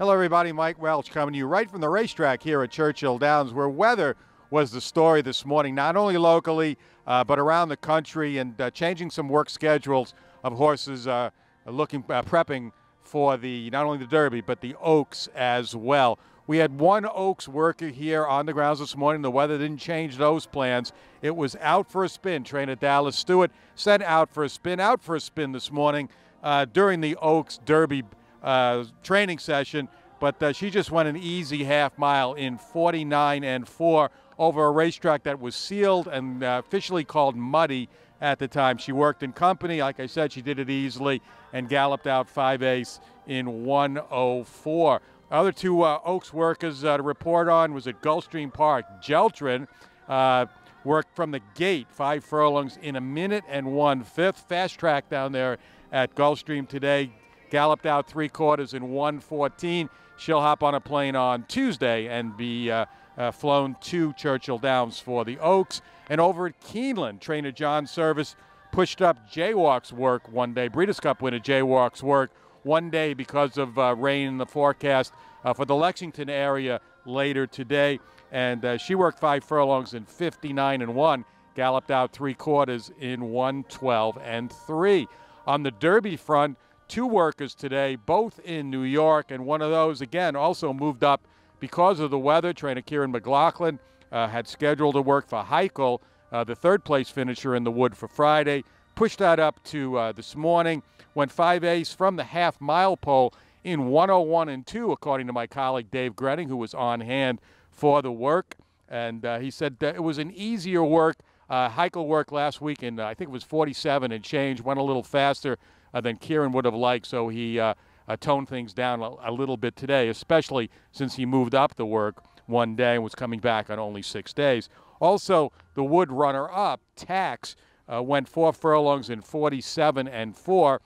Hello, everybody. Mike Welsch coming to you right from the racetrack here at Churchill Downs, where weather was the story this morning, not only locally, uh, but around the country, and uh, changing some work schedules of horses uh, looking, uh, prepping for the not only the Derby, but the Oaks as well. We had one Oaks worker here on the grounds this morning. The weather didn't change those plans. It was out for a spin. Trainer Dallas Stewart sent out for a spin, out for a spin this morning uh, during the Oaks Derby uh, training session, but uh, she just went an easy half mile in 49 and 4 over a racetrack that was sealed and uh, officially called muddy at the time. She worked in company. Like I said, she did it easily and galloped out 5 ace in 104. Other two uh, Oaks workers uh, to report on was at Gulfstream Park. Geltrin uh, worked from the gate, five furlongs in a minute and one fifth. Fast track down there at Gulfstream today galloped out three quarters in 114. She'll hop on a plane on Tuesday and be uh, uh, flown to Churchill Downs for the Oaks. And over at Keeneland, trainer John Servis pushed up Jaywalk's work one day. Breeders' Cup winner Jaywalk's work one day because of uh, rain in the forecast uh, for the Lexington area later today. And uh, she worked five furlongs in 59 and 1, galloped out three quarters in 112 and 3. On the Derby front, two workers today, both in New York, and one of those, again, also moved up because of the weather. Trainer Kiaran McLaughlin uh, had scheduled to work for Haikal, uh, the third place finisher in the Wood for Friday. Pushed that up to uh, this morning. Went five ace from the half mile pole in 101 and 2, according to my colleague Dave Grening, who was on hand for the work. And uh, he said it was an easier work. Uh, Haikal worked last week, and uh, I think it was 47 and change, went a little faster than Kiaran would have liked. So he uh, uh, toned things down a, a, little bit today, especially since he moved up the work one day and was coming back on only six days. Also, the Wood runner-up, Tax, uh, went four furlongs in 47 and four.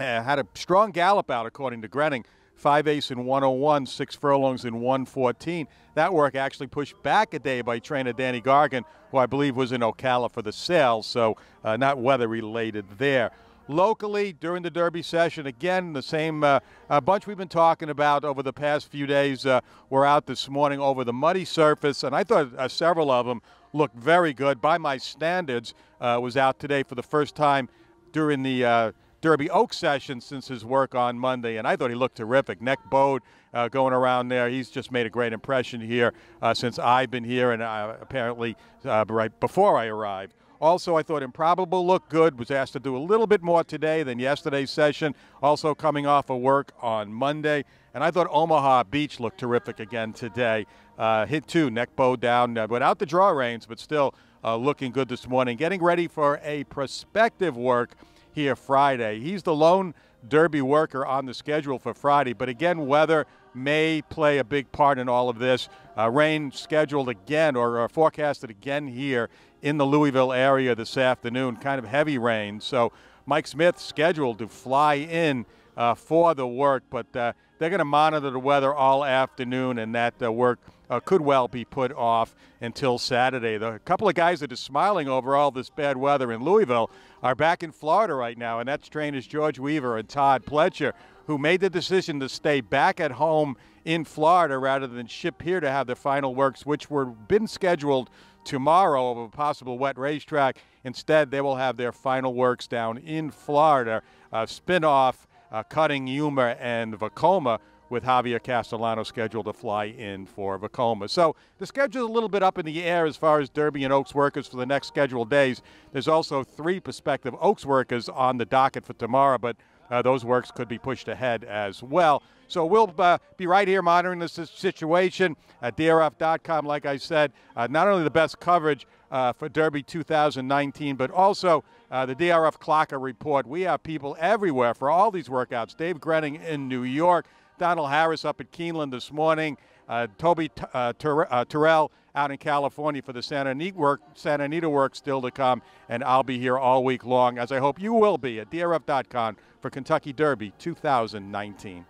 Uh, had a strong gallop out, according to Grening. Five ace in 101, six furlongs in 114. That work actually pushed back a day by trainer Danny Gargan, who I believe was in Ocala for the sale, so uh, not weather related there locally during the Derby session. Again, the same uh, bunch we've been talking about over the past few days. Uh, were out this morning over the muddy surface, and I thought uh, several of them looked very good by my standards. Uh, was out today for the first time during the uh, Derby Oak session since his work on Monday, and I thought he looked terrific. Neck bowed uh, going around there. He's just made a great impression here uh, since I've been here, and uh, apparently uh, right before I arrived. Also, I thought Improbable looked good, was asked to do a little bit more today than yesterday's session, also coming off of work on Monday. And I thought Omaha Beach looked terrific again today. Uh, hit two, neck bow down, uh, without the draw reins, but still uh, looking good this morning. Getting ready for a prospective work here Friday. He's the lone Derby worker on the schedule for Friday, but again, weather may play a big part in all of this. Uh, rain scheduled again or, or forecasted again here in the Louisville area this afternoon, kind of heavy rain. So Mike Smith scheduled to fly in uh, for the work, but uh, they're going to monitor the weather all afternoon, and that uh, work uh, could well be put off until Saturday. The couple of guys that are smiling over all this bad weather in Louisville are back in Florida right now, and that's trainers George Weaver and Todd Pletcher, who made the decision to stay back at home in Florida rather than ship here to have the final works, which were been scheduled tomorrow of a possible wet racetrack. Instead, they will have their final works down in Florida, Spinoff uh, Cutting Humor, and Vekoma with Javier Castellano scheduled to fly in for Vekoma. So the schedule is a little bit up in the air as far as Derby and Oaks workers for the next scheduled days. There's also three prospective Oaks workers on the docket for tomorrow, but uh, those works could be pushed ahead as well. So we'll uh, be right here monitoring this situation at DRF.com. Like I said, uh, not only the best coverage uh, for Derby 2019, but also uh, the DRF Clocker report. We have people everywhere for all these workouts. Dave Grening in New York, Donald Harris up at Keeneland this morning, uh, Toby uh, Terrell out in California for the Santa Anita work. Santa Anita work still to come, and I'll be here all week long, as I hope you will be at DRF.com for Kentucky Derby 2019.